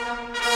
Figures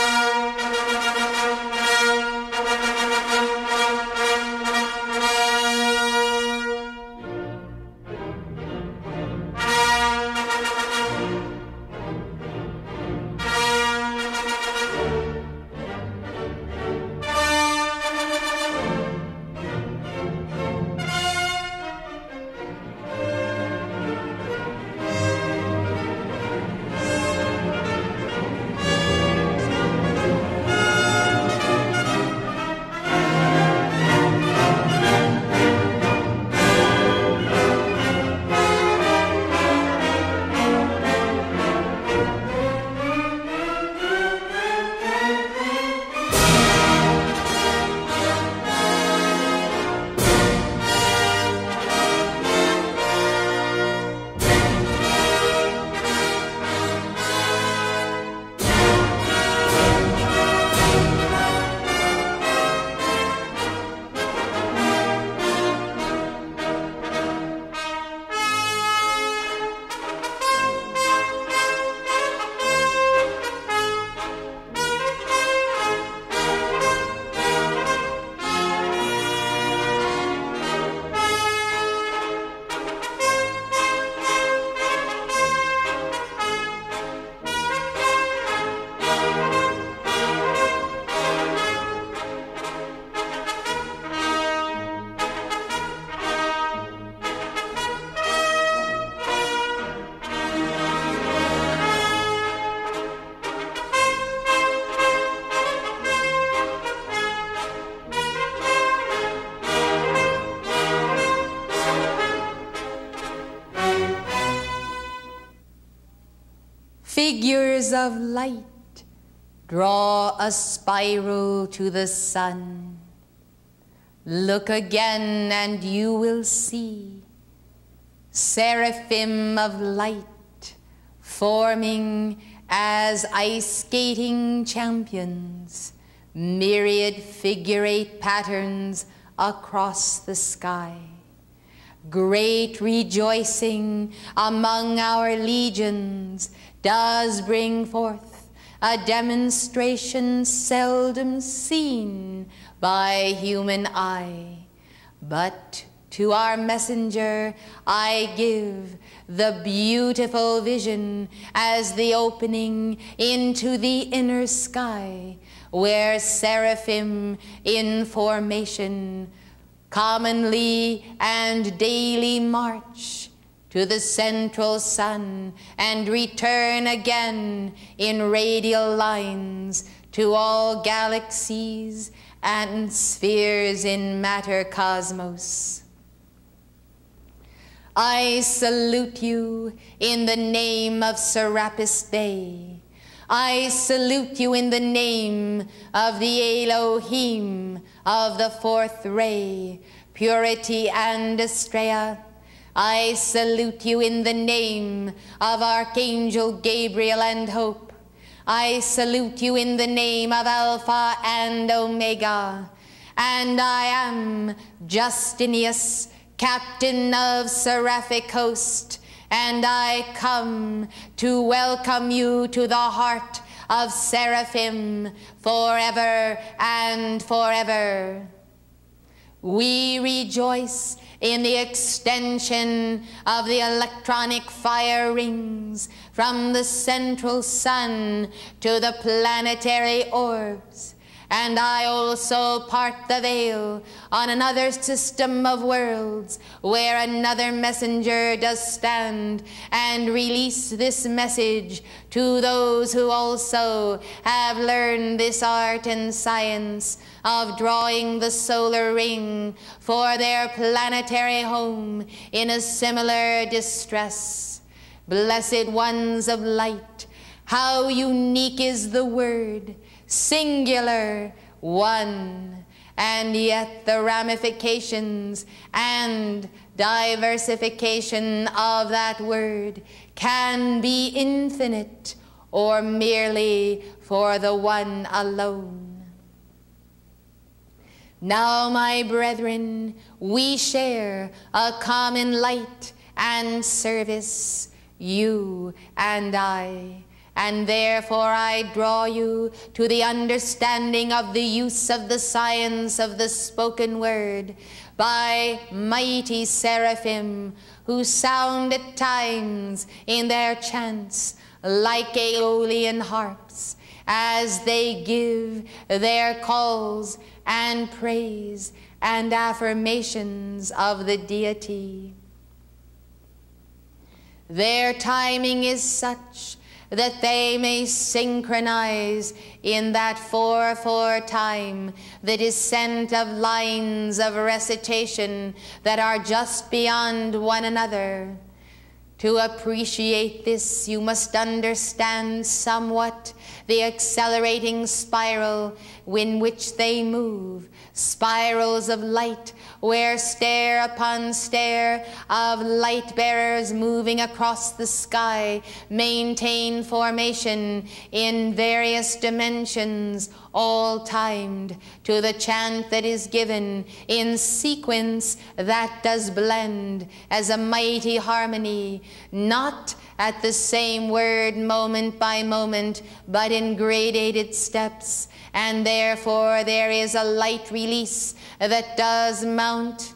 draw a spiral to the sun. Look again and you will see seraphim of light forming as ice skating champions, myriad figure eight patterns across the sky. Great rejoicing among our legions does bring forth a demonstration seldom seen by human eye. But to our messenger I give the beautiful vision as the opening into the inner sky, where seraphim in formation commonly and daily march to the central sun and return again in radial lines to all galaxies and spheres in matter cosmos. I salute you in the name of Serapis Bey. I salute you in the name of the Elohim of the fourth ray, purity and Astrea, I salute you in the name of Archangel Gabriel and Hope. I salute you in the name of Alpha and Omega. And I am Justinius, captain of Seraphic Host, and I come to welcome you to the heart of Seraphim forever and forever. We rejoice in the extension of the electronic fire rings from the central sun to the planetary orbs. And I also part the veil on another system of worlds where another messenger does stand and release this message to those who also have learned this art and science of drawing the solar ring for their planetary home in a similar distress. Blessed ones of light, how unique is the word, singular, one, and yet the ramifications and diversification of that word can be infinite or merely for the one alone. Now, my brethren, we share a common light and service, you and I, and therefore I draw you to the understanding of the use of the science of the spoken word by mighty seraphim who sound at times in their chants like Aeolian harps as they give their calls and praise and affirmations of the deity. Their timing is such that they may synchronize in that 4 4 time the descent of lines of recitation that are just beyond one another. To appreciate this, you must understand somewhat the accelerating spiral in which they move, spirals of light where stair upon stair of light bearers moving across the sky maintain formation in various dimensions, all timed to the chant that is given in sequence that does blend as a mighty harmony, not at the same word moment by moment, but in gradated steps and therefore there is a light release that does mount,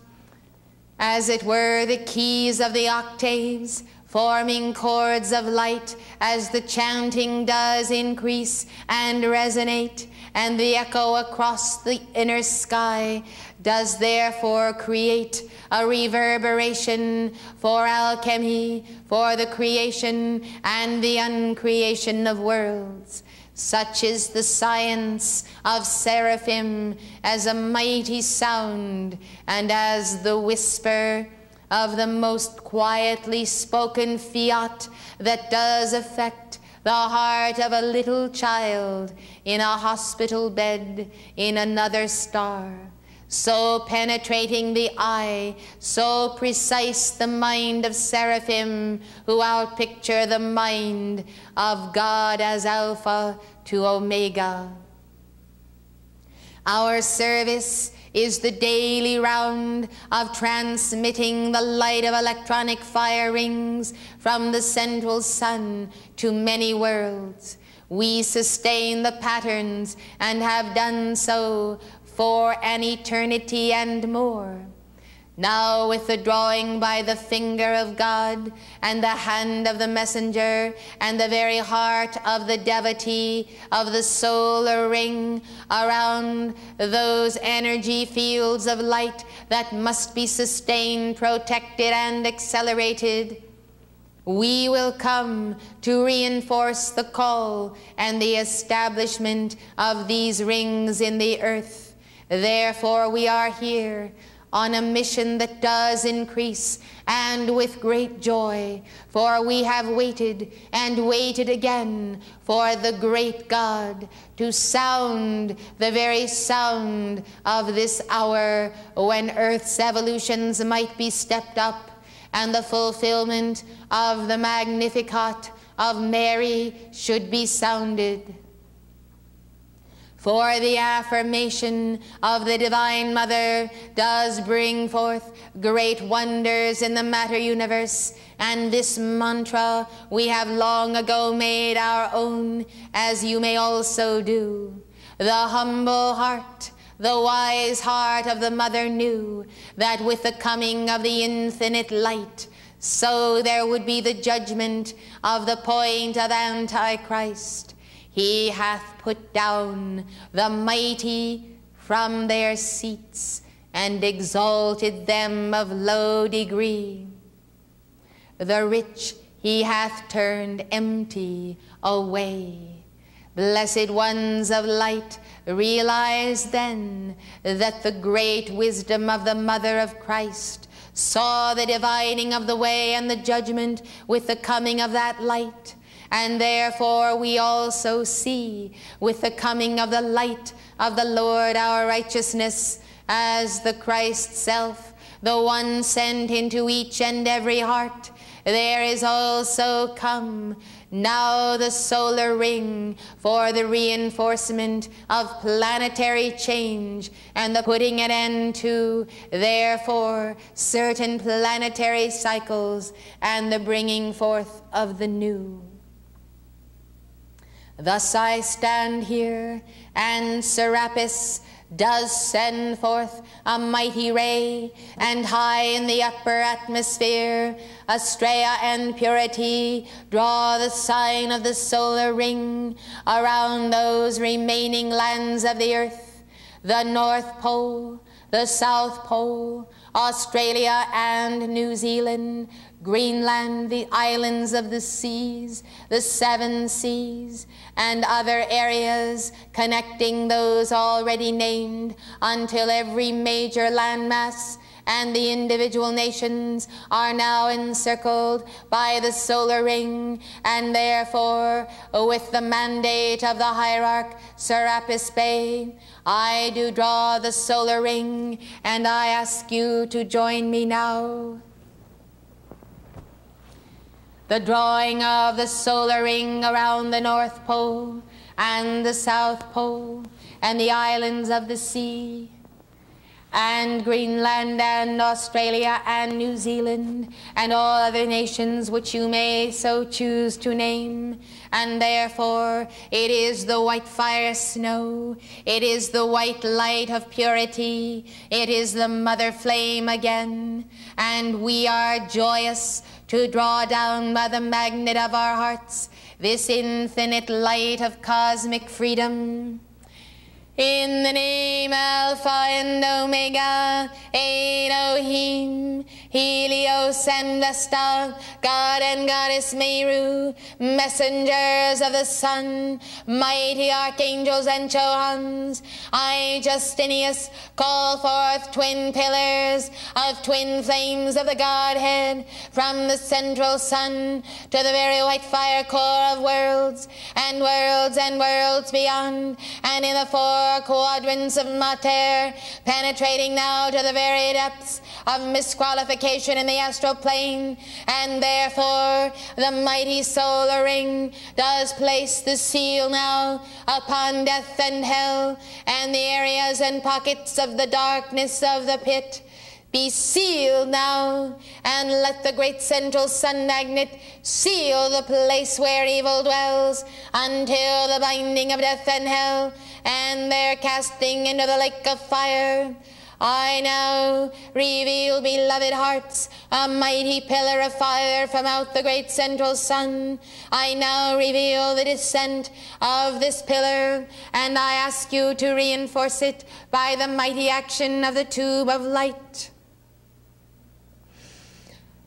as it were, the keys of the octaves, forming chords of light as the chanting does increase and resonate, and the echo across the inner sky does therefore create a reverberation for alchemy, for the creation and the uncreation of worlds. Such is the science of seraphim as a mighty sound and as the whisper of the most quietly spoken fiat that does affect the heart of a little child in a hospital bed in another star so penetrating the eye, so precise the mind of seraphim who outpicture the mind of God as Alpha to Omega. Our service is the daily round of transmitting the light of electronic fire rings from the central sun to many worlds. We sustain the patterns and have done so for an eternity and more. Now, with the drawing by the finger of God and the hand of the messenger and the very heart of the devotee of the solar ring around those energy fields of light that must be sustained, protected, and accelerated, we will come to reinforce the call and the establishment of these rings in the earth Therefore, we are here on a mission that does increase and with great joy, for we have waited and waited again for the great God to sound the very sound of this hour when earth's evolutions might be stepped up and the fulfillment of the Magnificat of Mary should be sounded. For the affirmation of the Divine Mother does bring forth great wonders in the matter universe, and this mantra we have long ago made our own, as you may also do. The humble heart, the wise heart of the Mother knew that with the coming of the infinite light, so there would be the judgment of the point of Antichrist he hath put down the mighty from their seats and exalted them of low degree. The rich he hath turned empty away. Blessed ones of light, realize then that the great wisdom of the Mother of Christ saw the dividing of the way and the judgment with the coming of that light and therefore we also see with the coming of the light of the Lord our righteousness as the Christ self, the one sent into each and every heart, there is also come now the solar ring for the reinforcement of planetary change and the putting an end to, therefore, certain planetary cycles and the bringing forth of the new. Thus I stand here, and Serapis does send forth a mighty ray, and high in the upper atmosphere, Astraea and Purity draw the sign of the solar ring around those remaining lands of the earth, the North Pole, the South Pole, Australia and New Zealand, Greenland, the islands of the seas, the seven seas, and other areas connecting those already named until every major landmass and the individual nations are now encircled by the solar ring, and therefore, with the mandate of the hierarch Serapis Bey, I do draw the solar ring, and I ask you to join me now. The drawing of the solar ring around the North Pole and the South Pole and the islands of the sea and Greenland and Australia and New Zealand and all other nations which you may so choose to name. And therefore it is the white fire snow, it is the white light of purity, it is the mother flame again. And we are joyous to draw down by the magnet of our hearts this infinite light of cosmic freedom. In the name Alpha and Omega, Elohim, Helios and Vesta, God and Goddess Meru, messengers of the sun, mighty archangels and Chohans, I, Justinius, call forth twin pillars of twin flames of the Godhead from the central sun to the very white fire core of worlds and worlds and worlds beyond, and in the four four quadrants of mater, penetrating now to the very depths of misqualification in the astral plane, and therefore the mighty solar ring does place the seal now upon death and hell, and the areas and pockets of the darkness of the pit be sealed now, and let the great central sun magnet seal the place where evil dwells until the binding of death and hell and their casting into the lake of fire. I now reveal, beloved hearts, a mighty pillar of fire from out the great central sun. I now reveal the descent of this pillar, and I ask you to reinforce it by the mighty action of the tube of light.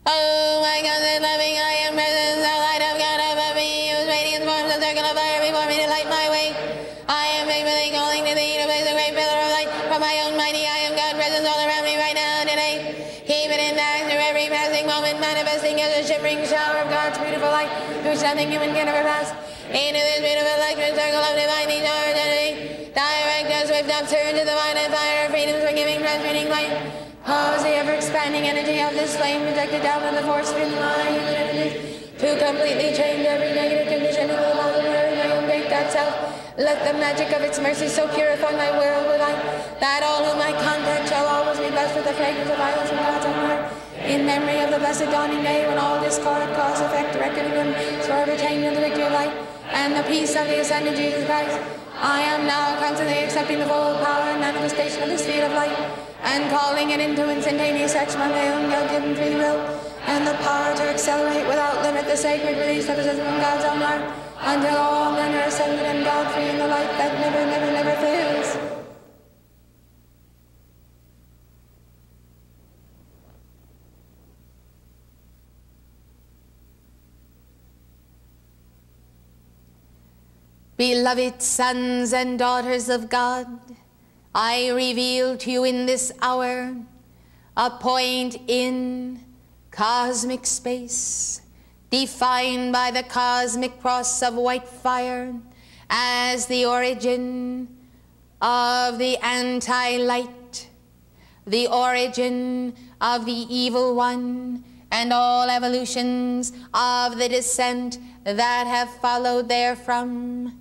Oh my God, the loving I am the light of God above nothing human can ever pass. Into this beautiful electric circle of divine eternity, direct us swift upsurge to the vine and fire of freedom's forgiving, transmuting light. Cause the ever-expanding energy of this flame projected down on the force field my human energies to completely change every negative condition in the love of my own great God self. Let the magic of its mercy so purify my world with light that all whom I contact shall always be blessed with the fragrance of violence from God's own heart. In memory of the blessed dawning day when all discord, cause, effect, reckoning, and swerve attained in the victory of light and the peace of the ascended Jesus Christ. I am now constantly accepting the full power and manifestation of the speed of light and calling it into instantaneous action by my own God-given free will, and the power to accelerate without limit the sacred release of His from God's own heart, until all men are ascended and God-free in the light that never, never, never Beloved sons and daughters of God, I reveal to you in this hour a point in cosmic space defined by the cosmic cross of white fire as the origin of the anti-light, the origin of the evil one, and all evolutions of the descent that have followed therefrom.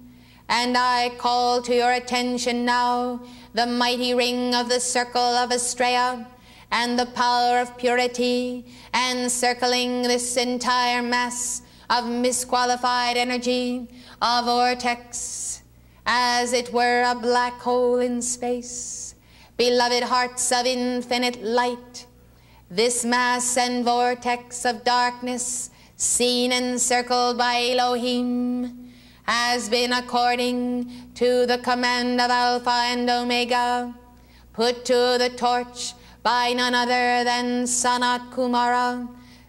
And I call to your attention now the mighty ring of the circle of Astraea, and the power of purity, encircling this entire mass of misqualified energy, a vortex, as it were a black hole in space. Beloved hearts of infinite light, this mass and vortex of darkness, seen and circled by Elohim, has been according to the command of Alpha and Omega, put to the torch by none other than Sanat Kumara,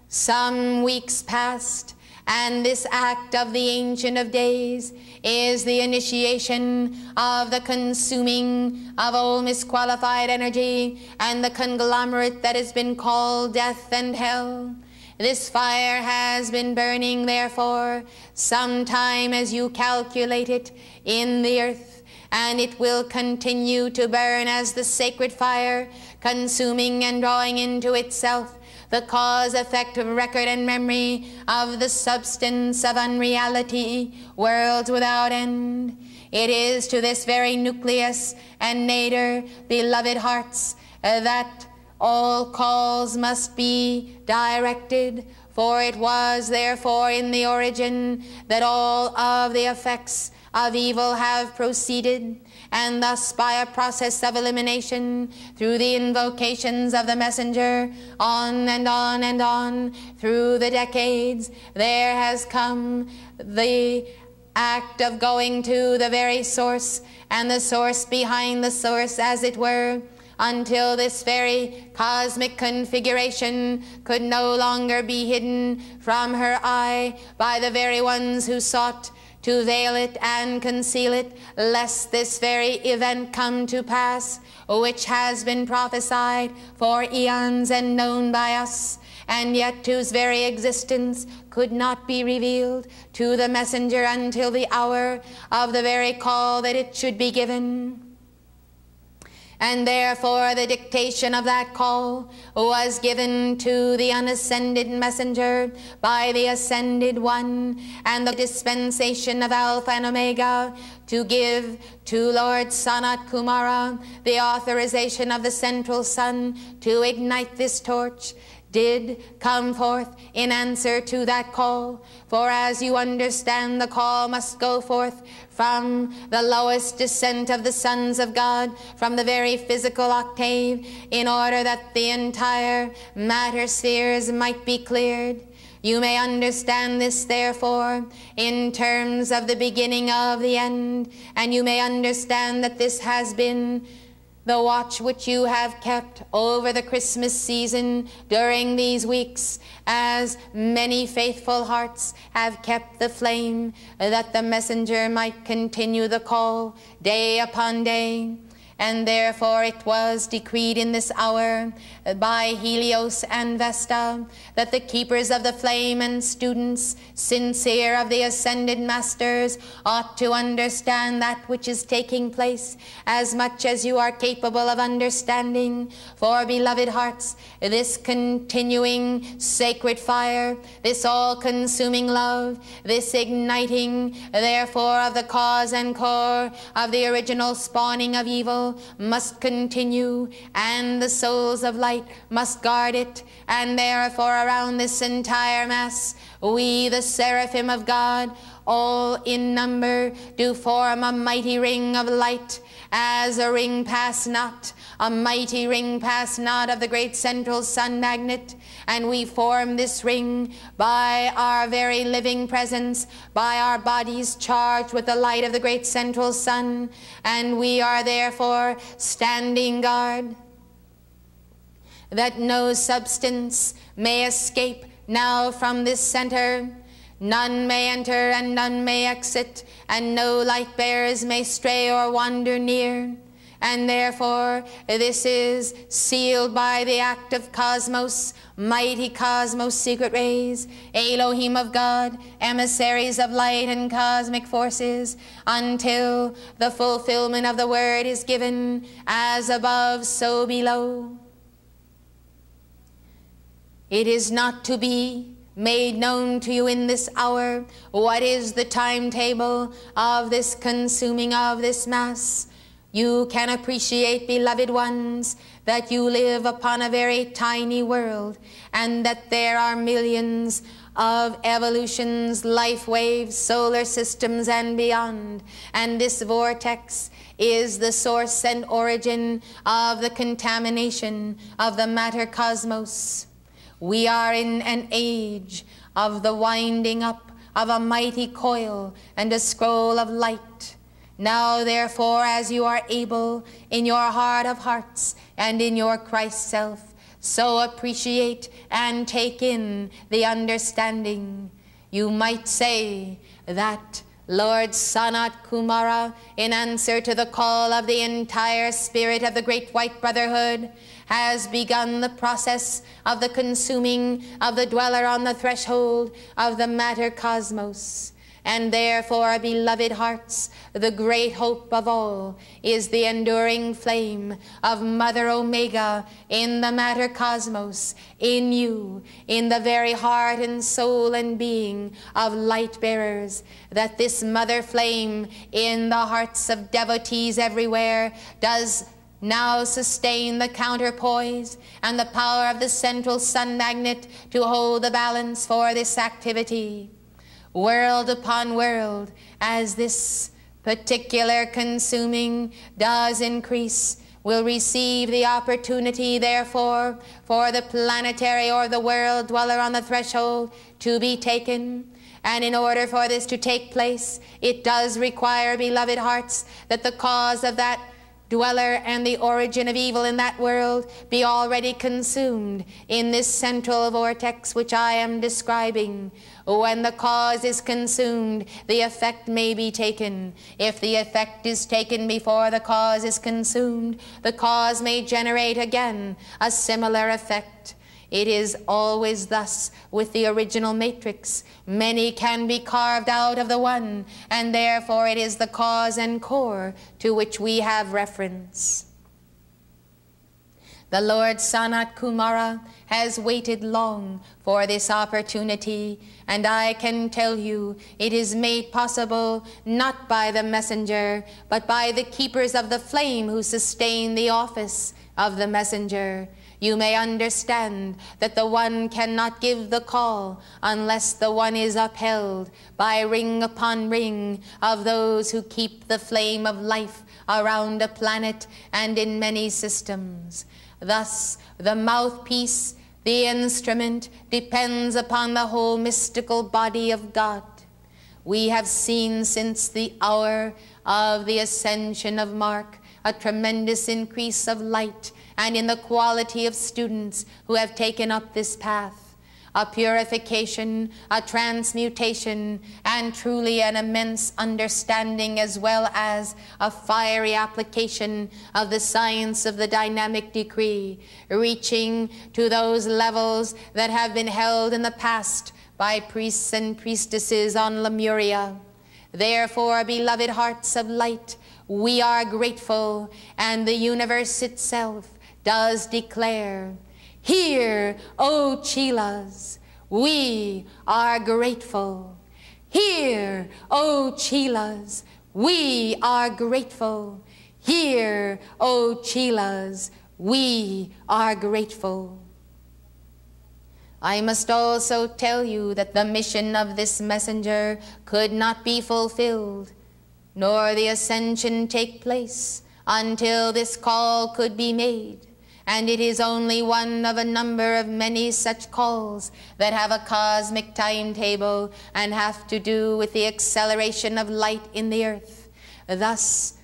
some weeks past, and this act of the Ancient of Days is the initiation of the consuming of all misqualified energy and the conglomerate that has been called death and hell. This fire has been burning, therefore, some time as you calculate it in the earth, and it will continue to burn as the sacred fire, consuming and drawing into itself the cause, effect, of record, and memory of the substance of unreality, worlds without end. It is to this very nucleus and nadir, beloved hearts, that all calls must be directed, for it was therefore in the origin that all of the effects of evil have proceeded, and thus by a process of elimination through the invocations of the messenger, on and on and on through the decades, there has come the act of going to the very source and the source behind the source, as it were, until this very cosmic configuration could no longer be hidden from her eye by the very ones who sought to veil it and conceal it, lest this very event come to pass, which has been prophesied for eons and known by us, and yet whose very existence could not be revealed to the messenger until the hour of the very call that it should be given and therefore the dictation of that call was given to the unascended messenger by the ascended one, and the dispensation of Alpha and Omega to give to Lord Sanat Kumara the authorization of the central sun to ignite this torch did come forth in answer to that call. For as you understand, the call must go forth from the lowest descent of the sons of God, from the very physical octave, in order that the entire matter spheres might be cleared. You may understand this, therefore, in terms of the beginning of the end, and you may understand that this has been the watch which you have kept over the Christmas season during these weeks, as many faithful hearts have kept the flame, that the messenger might continue the call day upon day. And therefore it was decreed in this hour uh, by Helios and Vesta that the keepers of the flame and students, sincere of the ascended masters, ought to understand that which is taking place as much as you are capable of understanding. For, beloved hearts, this continuing sacred fire, this all consuming love, this igniting, therefore, of the cause and core of the original spawning of evil must continue, and the souls of light must guard it, and therefore around this entire mass, we, the seraphim of God, all in number, do form a mighty ring of light, as a ring pass not, a mighty ring pass not of the great central sun magnet, and we form this ring by our very living presence, by our bodies charged with the light of the great central sun, and we are therefore standing guard that no substance may escape now from this center. None may enter and none may exit, and no light bearers may stray or wander near and therefore this is sealed by the act of cosmos, mighty cosmos secret rays, Elohim of God, emissaries of light and cosmic forces, until the fulfillment of the word is given, as above, so below. It is not to be made known to you in this hour what is the timetable of this consuming of this mass you can appreciate, beloved ones, that you live upon a very tiny world and that there are millions of evolution's life waves, solar systems, and beyond. And this vortex is the source and origin of the contamination of the matter cosmos. We are in an age of the winding up of a mighty coil and a scroll of light. Now, therefore, as you are able in your heart of hearts and in your Christ self, so appreciate and take in the understanding. You might say that Lord Sanat Kumara, in answer to the call of the entire spirit of the Great White Brotherhood, has begun the process of the consuming of the dweller on the threshold of the matter cosmos. And therefore, beloved hearts, the great hope of all is the enduring flame of Mother Omega in the matter cosmos, in you, in the very heart and soul and being of light bearers, that this mother flame in the hearts of devotees everywhere does now sustain the counterpoise and the power of the central sun magnet to hold the balance for this activity. World upon world, as this particular consuming does increase, will receive the opportunity, therefore, for the planetary or the world dweller on the threshold to be taken. And in order for this to take place, it does require, beloved hearts, that the cause of that dweller and the origin of evil in that world be already consumed in this central vortex which I am describing. When the cause is consumed, the effect may be taken. If the effect is taken before the cause is consumed, the cause may generate again a similar effect. It is always thus with the original matrix. Many can be carved out of the one, and therefore it is the cause and core to which we have reference. The Lord Sanat Kumara has waited long for this opportunity, and I can tell you it is made possible not by the messenger, but by the keepers of the flame who sustain the office of the messenger you may understand that the one cannot give the call unless the one is upheld by ring upon ring of those who keep the flame of life around a planet and in many systems. Thus, the mouthpiece, the instrument, depends upon the whole mystical body of God. We have seen since the hour of the ascension of Mark a tremendous increase of light and in the quality of students who have taken up this path. A purification, a transmutation, and truly an immense understanding as well as a fiery application of the science of the dynamic decree, reaching to those levels that have been held in the past by priests and priestesses on Lemuria. Therefore, beloved hearts of light, we are grateful, and the universe itself does declare, Hear, O Chelas, we are grateful. Hear, O Chelas, we are grateful. Hear, O Chelas, we are grateful. I must also tell you that the mission of this messenger could not be fulfilled, nor the ascension take place until this call could be made and it is only one of a number of many such calls that have a cosmic timetable and have to do with the acceleration of light in the earth. Thus,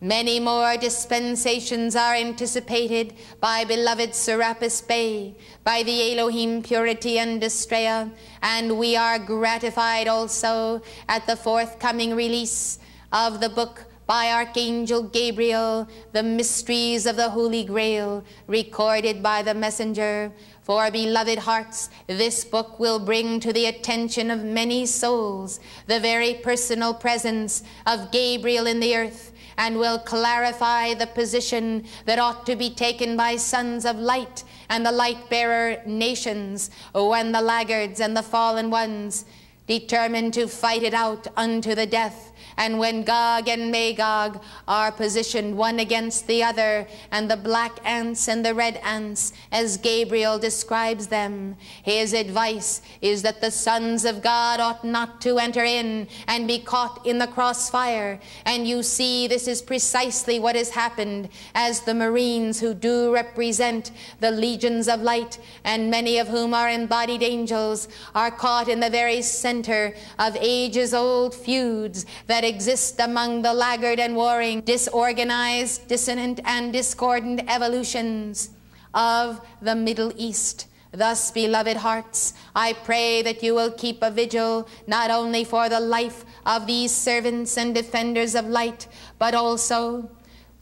many more dispensations are anticipated by beloved Serapis Bey, by the Elohim Purity and Astrea, and we are gratified also at the forthcoming release of the book by Archangel Gabriel the mysteries of the Holy Grail, recorded by the messenger. For beloved hearts, this book will bring to the attention of many souls the very personal presence of Gabriel in the earth and will clarify the position that ought to be taken by sons of light and the light bearer nations when the laggards and the fallen ones determined to fight it out unto the death And when Gog and Magog are positioned one against the other, and the black ants and the red ants, as Gabriel describes them, his advice is that the sons of God ought not to enter in and be caught in the crossfire. And you see, this is precisely what has happened as the Marines who do represent the legions of light, and many of whom are embodied angels, are caught in the very center of ages old feuds that exist among the laggard and warring, disorganized, dissonant, and discordant evolutions of the Middle East. Thus, beloved hearts, I pray that you will keep a vigil not only for the life of these servants and defenders of light, but also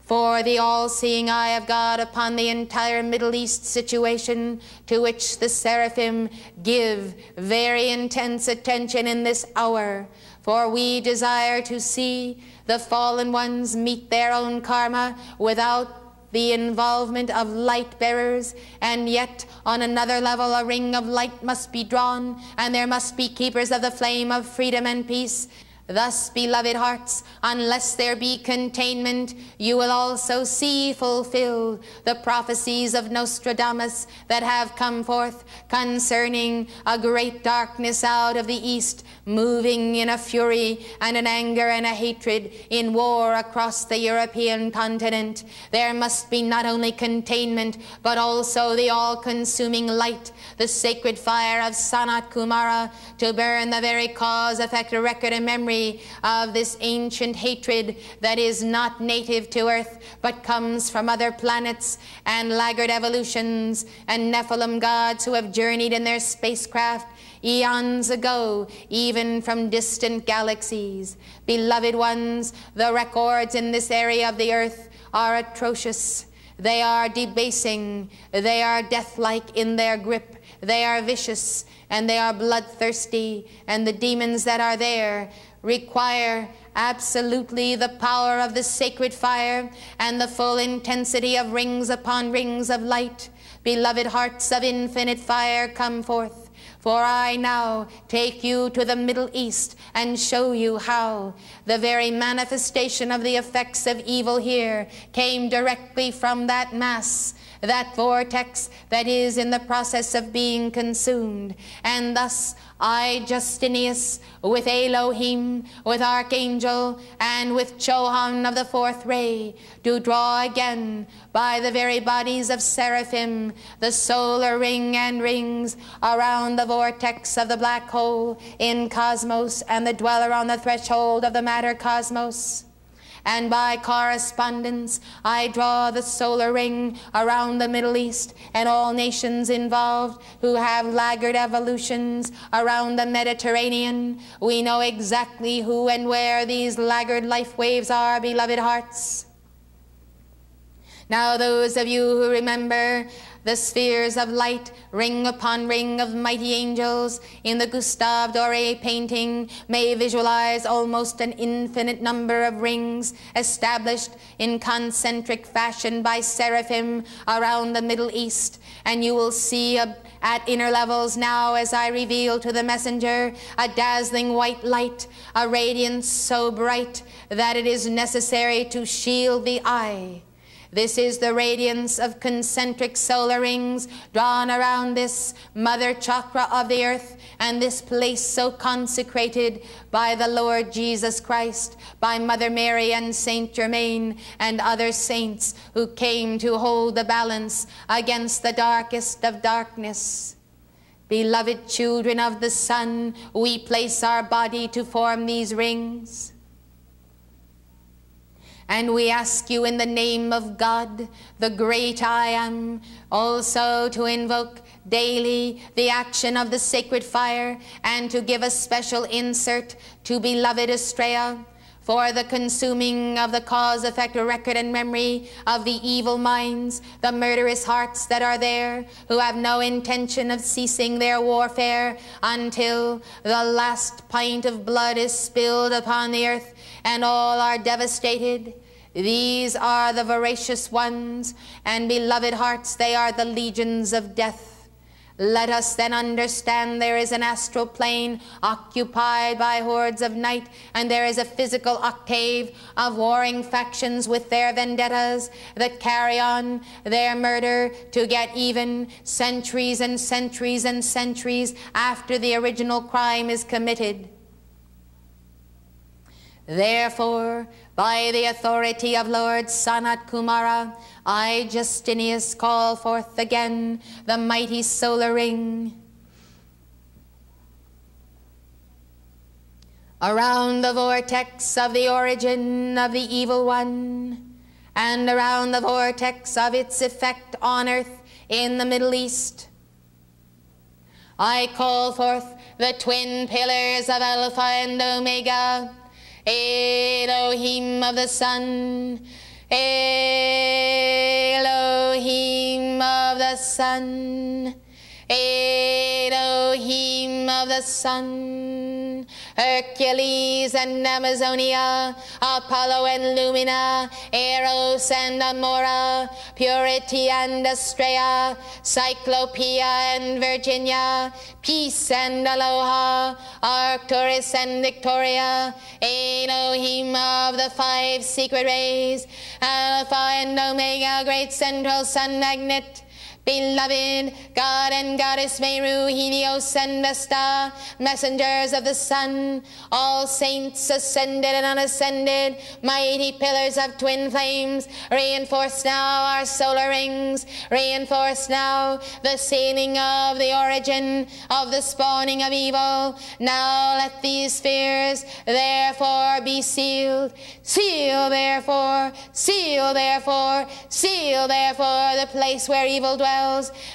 for the all-seeing eye of God upon the entire Middle East situation to which the seraphim give very intense attention in this hour. For we desire to see the fallen ones meet their own karma without the involvement of light bearers, and yet on another level a ring of light must be drawn, and there must be keepers of the flame of freedom and peace. Thus, beloved hearts, unless there be containment, you will also see fulfilled the prophecies of Nostradamus that have come forth concerning a great darkness out of the east, moving in a fury and an anger and a hatred in war across the European continent. There must be not only containment, but also the all-consuming light, the sacred fire of Sanat Kumara, to burn the very cause, effect, record, and memory of this ancient hatred that is not native to Earth, but comes from other planets and laggard evolutions and Nephilim gods who have journeyed in their spacecraft eons ago, even from distant galaxies. Beloved ones, the records in this area of the earth are atrocious. They are debasing. They are death-like in their grip. They are vicious and they are bloodthirsty. And the demons that are there require absolutely the power of the sacred fire and the full intensity of rings upon rings of light. Beloved hearts of infinite fire, come forth. For I now take you to the Middle East and show you how the very manifestation of the effects of evil here came directly from that mass that vortex that is in the process of being consumed. And thus I, Justinius, with Elohim, with Archangel, and with Chohan of the fourth ray, do draw again by the very bodies of seraphim the solar ring and rings around the vortex of the black hole in cosmos and the dweller on the threshold of the matter cosmos and by correspondence I draw the solar ring around the Middle East and all nations involved who have laggard evolutions around the Mediterranean. We know exactly who and where these laggard life waves are, beloved hearts. Now those of you who remember the spheres of light, ring upon ring of mighty angels, in the Gustave Doré painting may visualize almost an infinite number of rings established in concentric fashion by seraphim around the Middle East. And you will see a, at inner levels now as I reveal to the messenger a dazzling white light, a radiance so bright that it is necessary to shield the eye this is the radiance of concentric solar rings drawn around this mother chakra of the earth and this place so consecrated by the Lord Jesus Christ, by Mother Mary and Saint Germain and other saints who came to hold the balance against the darkest of darkness. Beloved children of the sun, we place our body to form these rings. And we ask you in the name of God, the great I am, also to invoke daily the action of the sacred fire and to give a special insert to beloved Astrea for the consuming of the cause, effect, record, and memory of the evil minds, the murderous hearts that are there, who have no intention of ceasing their warfare until the last pint of blood is spilled upon the earth and all are devastated. These are the voracious ones, and beloved hearts, they are the legions of death. Let us then understand there is an astral plane occupied by hordes of night, and there is a physical octave of warring factions with their vendettas that carry on their murder to get even centuries and centuries and centuries after the original crime is committed. Therefore, by the authority of Lord Sanat Kumara, I, Justinius, call forth again the mighty solar ring. Around the vortex of the origin of the evil one, and around the vortex of its effect on earth in the Middle East, I call forth the twin pillars of Alpha and Omega, Elohim of the sun, Elohim of the sun, Elohim of the sun, Hercules and Amazonia, Apollo and Lumina, Eros and Amora, Purity and Astrea, Cyclopea and Virginia, Peace and Aloha, Arcturus and Victoria, Elohim of the five secret rays, Alpha and Omega, great central sun magnet, Beloved God and Goddess Meru, Helios and Vesta, messengers of the sun, all saints ascended and unascended, mighty pillars of twin flames, reinforce now our solar rings, reinforce now the sealing of the origin of the spawning of evil. Now let these spheres therefore be sealed, seal therefore, seal therefore, seal therefore the place where evil dwells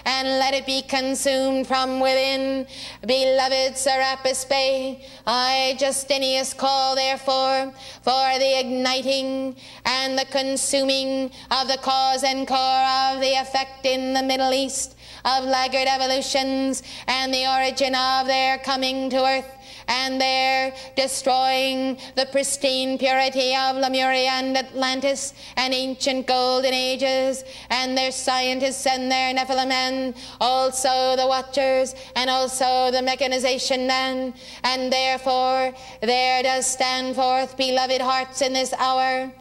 and let it be consumed from within. Beloved Serapis Bey, I, Justinius, call therefore for the igniting and the consuming of the cause and core of the effect in the Middle East of laggard evolutions and the origin of their coming to earth and there destroying the pristine purity of Lemuria and Atlantis and ancient golden ages, and their scientists and their Nephilim men, also the watchers, and also the mechanization men, and therefore there does stand forth, beloved hearts, in this hour,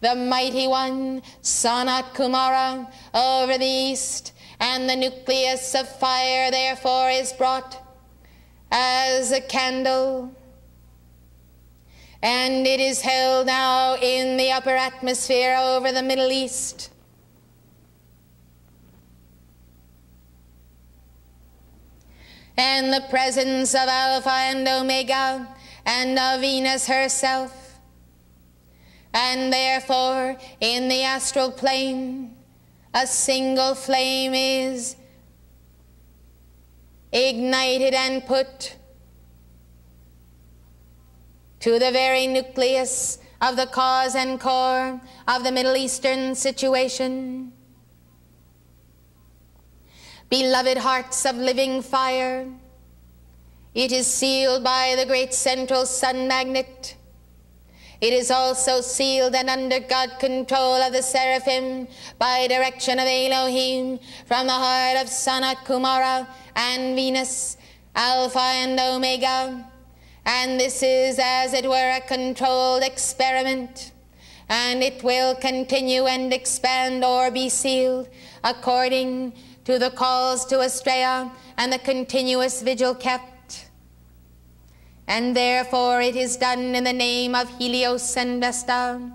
the mighty one, Sanat Kumara, over the east, and the nucleus of fire therefore is brought as a candle. And it is held now in the upper atmosphere over the Middle East. And the presence of Alpha and Omega and of Venus herself. And therefore, in the astral plane, a single flame is ignited and put to the very nucleus of the cause and core of the Middle Eastern situation. Beloved hearts of living fire, it is sealed by the great central sun magnet. It is also sealed and under God control of the seraphim by direction of Elohim from the heart of Sanat Kumara and Venus, Alpha and Omega. And this is, as it were, a controlled experiment. And it will continue and expand or be sealed according to the calls to Astrea and the continuous vigil kept. And therefore it is done in the name of Helios and Vesta.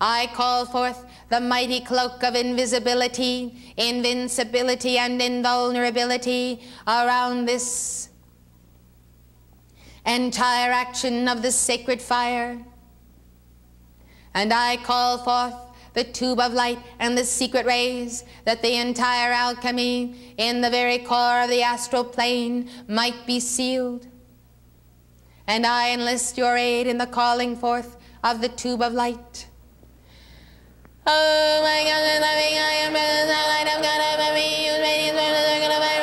I call forth the mighty cloak of invisibility, invincibility, and invulnerability around this entire action of the sacred fire. And I call forth the tube of light and the secret rays, that the entire alchemy in the very core of the astral plane might be sealed. And I enlist your aid in the calling forth of the tube of light. Oh my God, loving I am light of God, I am me, me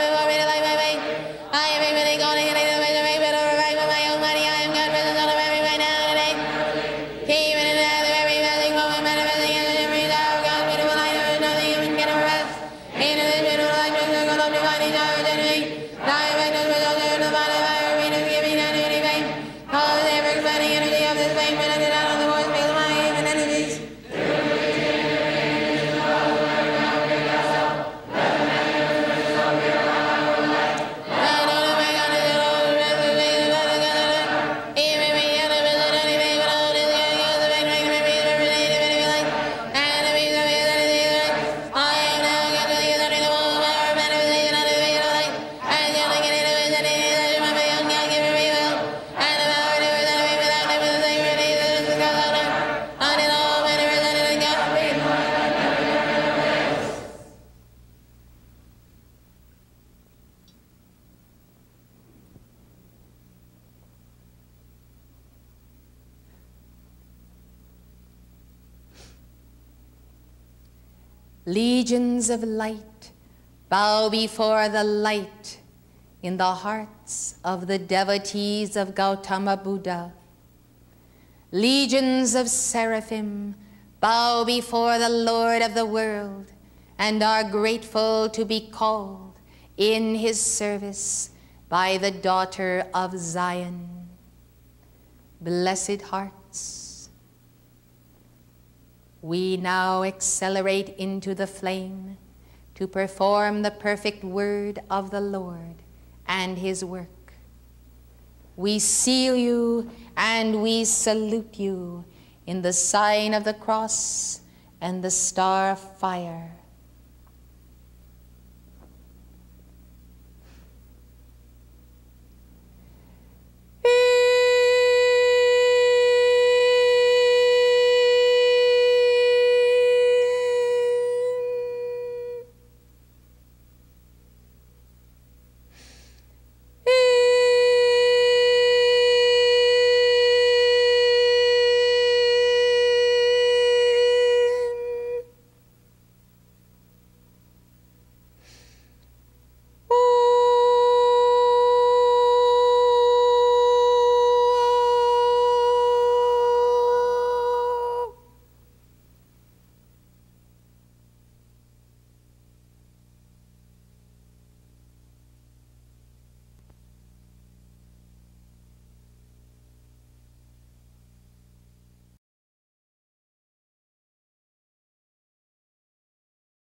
Of light bow before the light in the hearts of the devotees of Gautama Buddha. Legions of seraphim bow before the Lord of the world and are grateful to be called in his service by the daughter of Zion. Blessed hearts we now accelerate into the flame to perform the perfect word of the Lord and his work. We seal you and we salute you in the sign of the cross and the star of fire